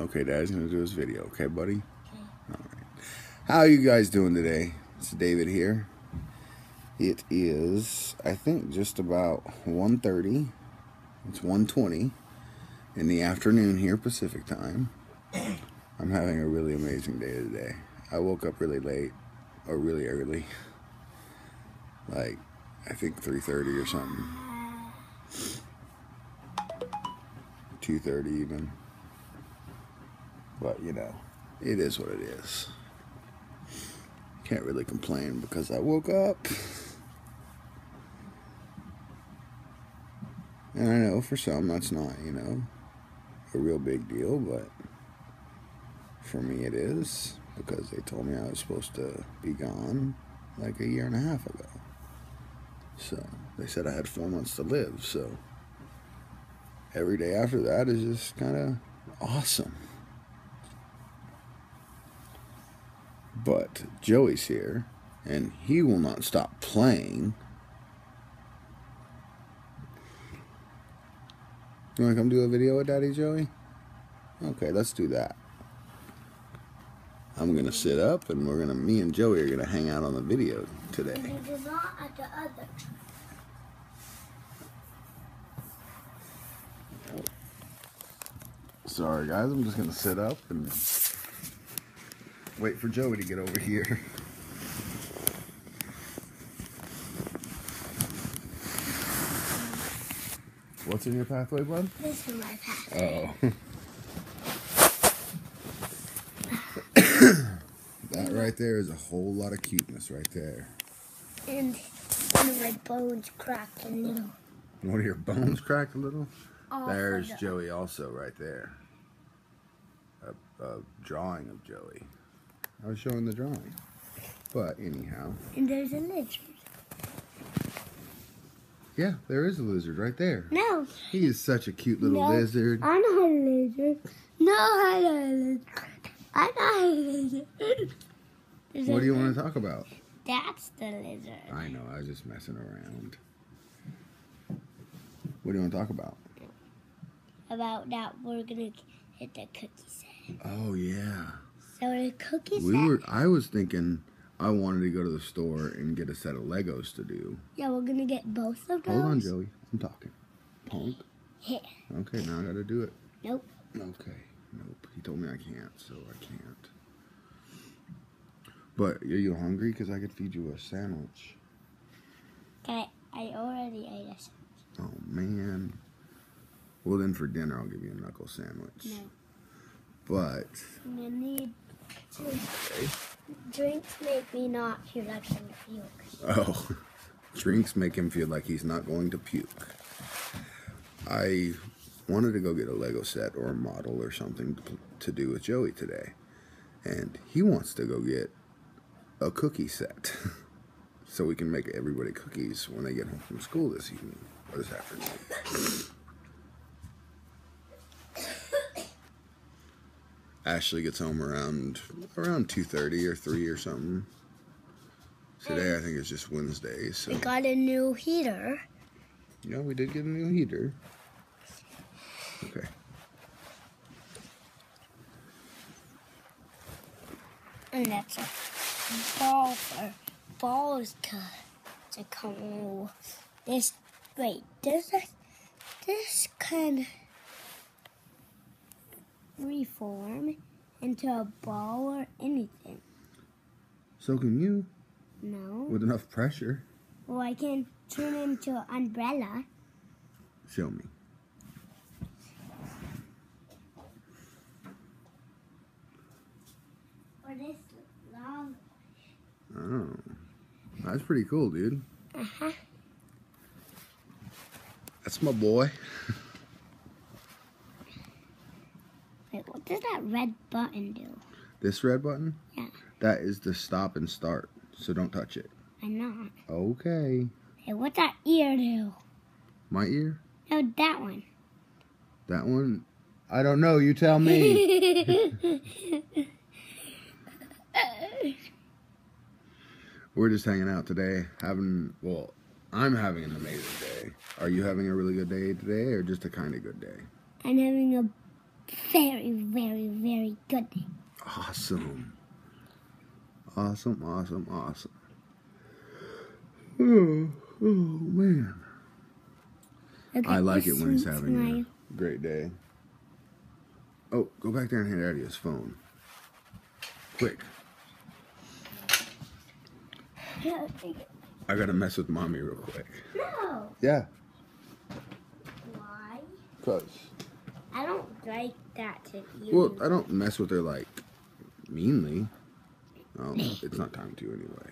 Okay, Dad's gonna do his video. Okay, buddy. All right. How you guys doing today? It's David here. It is, I think, just about 1.30. It's 1.20 in the afternoon here, Pacific time. I'm having a really amazing day today. I woke up really late, or really early. Like, I think 3.30 or something. 2.30 even. But, you know, it is what it is. Can't really complain because I woke up. And I know for some that's not, you know, a real big deal, but for me it is because they told me I was supposed to be gone like a year and a half ago. So they said I had four months to live. So every day after that is just kind of awesome. But Joey's here, and he will not stop playing. You want to come do a video with Daddy Joey? Okay, let's do that. I'm gonna sit up, and we're gonna, me and Joey are gonna hang out on the video today. And it is not at the other. Sorry, guys, I'm just gonna sit up and wait for Joey to get over here. What's in your pathway, bud? This is my path. Oh. that right there is a whole lot of cuteness right there. And one of my bones cracked a little. One of your bones cracked a little? off There's Joey also right there. A, a drawing of Joey. I was showing the drawing. But anyhow, And there's a lizard. yeah, there is a lizard right there. No. He is such a cute little no, lizard. I'm not a lizard. No, I'm not a lizard. I'm not a lizard. There's What do you want to talk about? That's the lizard. I know, I was just messing around. What do you want to talk about? About that, we're gonna hit the cookie set. Oh yeah. So the cookie We were I was thinking I wanted to go to the store and get a set of Legos to do. Yeah, we're gonna get both of those. Hold on, Joey. I'm talking. Punk. Yeah. Okay, now I gotta do it. Nope. Okay. Nope. He told me I can't, so I can't. But are you hungry? Because I could feed you a sandwich. Okay, I already ate a sandwich. Oh man. Well then for dinner I'll give you a knuckle sandwich. No. But You need to. okay. Drinks make me not feel like I'm gonna puke. Oh, drinks make him feel like he's not going to puke. I wanted to go get a Lego set or a model or something to, to do with Joey today. And he wants to go get a cookie set. so we can make everybody cookies when they get home from school this evening or this afternoon. Ashley gets home around around 2:30 or 3 or something. Today I think it's just Wednesday, so We got a new heater. yeah, we did get a new heater. Okay. And that's a ball for balls to to come. This wait, does this this can reform into a ball or anything? So can you No. with enough pressure. Well, I can turn into an umbrella. Show me. Or this long. Oh. That's pretty cool, dude. Uh huh. That's my boy. Wait, what does that red button do? This red button? Yeah. That is the stop and start. So don't touch it. I'm not. Okay. Hey, what's that ear do? My ear? No, that one. That one? I don't know. You tell me. We're just hanging out today, having, well, I'm having an amazing day. Are you having a really good day today or just a kind of good day? I'm having a very, very, very good. Awesome. Awesome, awesome, awesome. Oh, oh man. Look I like it when he's having a great day. Oh, go back there and hand Daddy his phone. Quick. I gotta mess with mommy real quick. No. Yeah, Why? cause I don't like that to you. well, I don't mess with her like meanly. Oh, it's not time to anyway.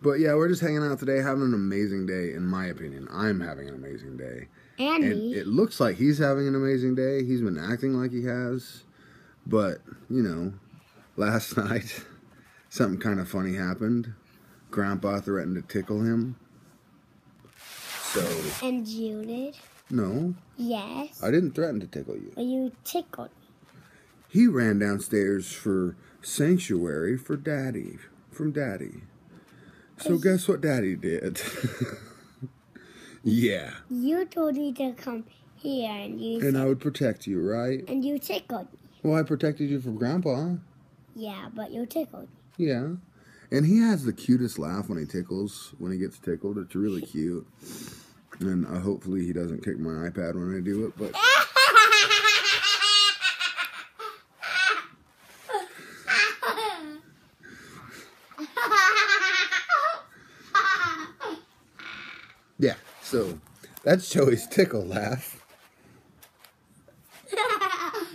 But yeah, we're just hanging out today, having an amazing day. In my opinion, I'm having an amazing day. and And it looks like he's having an amazing day. He's been acting like he has. But, you know, last night something kind of funny happened. Grandpa threatened to tickle him. So, and you did. no, Yes. I didn't threaten to tickle you. You tickled. me. He ran downstairs for sanctuary for daddy, from daddy. So, guess what daddy did? yeah. You told me to come here, and you And I would protect you, right? and you tickled. me. Well, I protected you from grandpa. Yeah, but you tickled. me. Yeah. And he has the cutest laugh when he tickles, when he gets tickled. It's really cute. And uh, hopefully he doesn't kick my iPad when I do it. But yeah, so that's Joey's tickle laugh.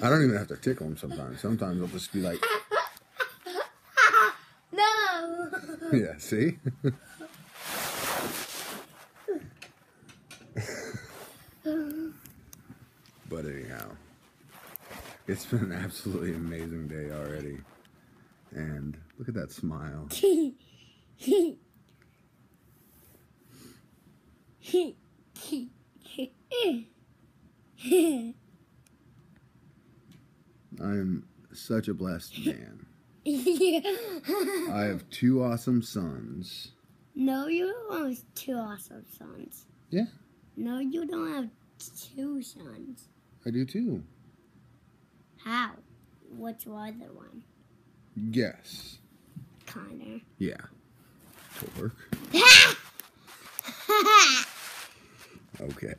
I don't even have to tickle him sometimes. Sometimes I'll just be like, no. yeah, see? but anyhow, it's been an absolutely amazing day already. And look at that smile. I'm such a blessed man. I have two awesome sons. no, you don't have two awesome sons. Yeah. No, you don't have two sons. I do too. How? Which other one? Yes. Connor. Yeah. Torque. Okay.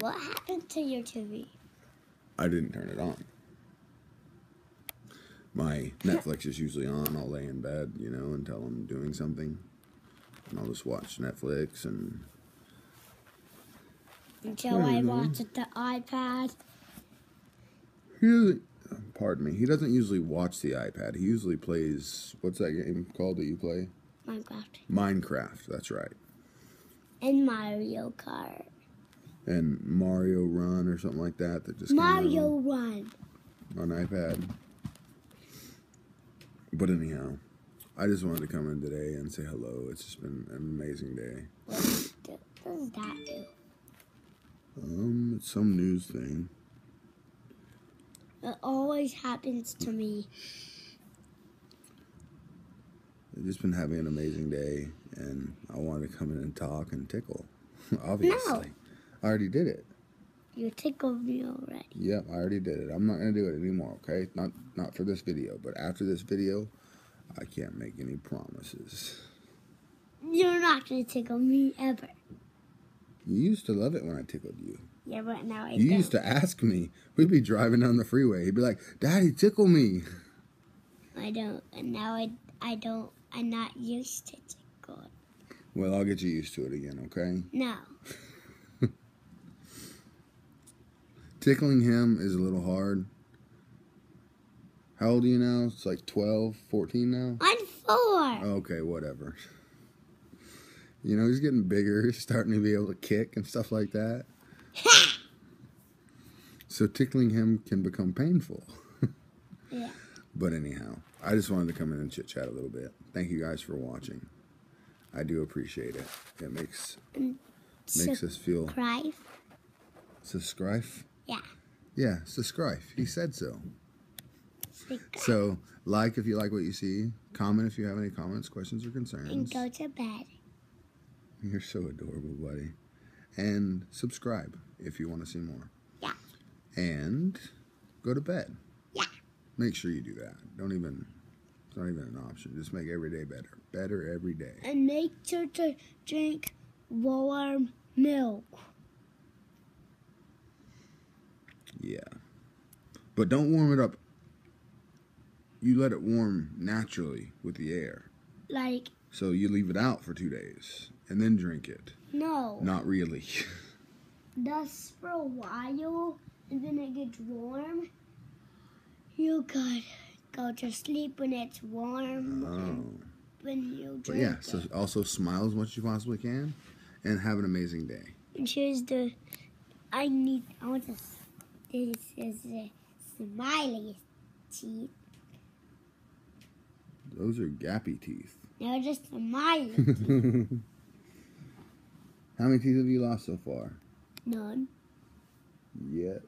what happened to your TV? I didn't turn it on. My Netflix is usually on. I'll lay in bed, you know, until I'm doing something. And I'll just watch Netflix and Until There I watch it the iPad. he doesn't pardon me, he doesn't usually watch the iPad. He usually plays what's that game called that you play? Minecraft. Minecraft, that's right. And Mario Kart. And Mario Run or something like that that just Mario Run. on iPad. But anyhow, I just wanted to come in today and say hello. It's just been an amazing day. What does that do? Um, it's some news thing. It always happens to me. I've just been having an amazing day, and I wanted to come in and talk and tickle. Obviously, I already did it. You tickled me already. Yep, I already did it. I'm not gonna do it anymore. Okay, not not for this video, but after this video, I can't make any promises. You're not gonna tickle me ever. You used to love it when I tickled you. Yeah, but now I You don't. used to ask me. We'd be driving down the freeway. He'd be like, "Daddy, tickle me." I don't, and now I I don't. I'm not used to tickle. Well, I'll get you used to it again. Okay. No, Tickling him is a little hard. How old are you now? It's like 12, 14 now? I'm four. Okay, whatever. You know, he's getting bigger. He's starting to be able to kick and stuff like that. So tickling him can become painful. Yeah. But anyhow, I just wanted to come in and chit chat a little bit. Thank you guys for watching. I do appreciate it. It makes makes us feel Cry. subscribe. Yeah. Yeah, subscribe. He said so. Subscribe. So like if you like what you see. Comment if you have any comments, questions, or concerns. And go to bed. You're so adorable, buddy. And subscribe. if you want to see more. Yeah. And go to bed. Yeah. Make sure you do that. Don't even, it's not even an option. Just make every day better. Better every day. And make sure to drink warm milk. Yeah. But don't warm it up. You let it warm naturally with the air. Like, So you leave it out for two days and then drink it. No. Not really. That's for a while, and then it gets warm. You could go to sleep when it's warm. oh. When you But yeah, so it. also smile as much as you possibly can and have an amazing day. And here's the. I need. I want to. This is the smiley teeth. Those are gappy teeth. They're just smiley. How many teeth have you lost so far? None. Yet.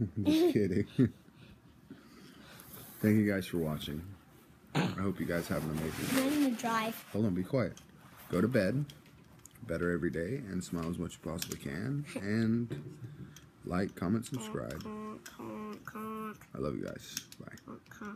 Just kidding. Thank you guys for watching. I hope you guys have an amazing I'm gonna drive. Hold on, be quiet. Go to bed. Better every day and smile as much as you possibly can. And like, comment, subscribe. I love you guys. Bye.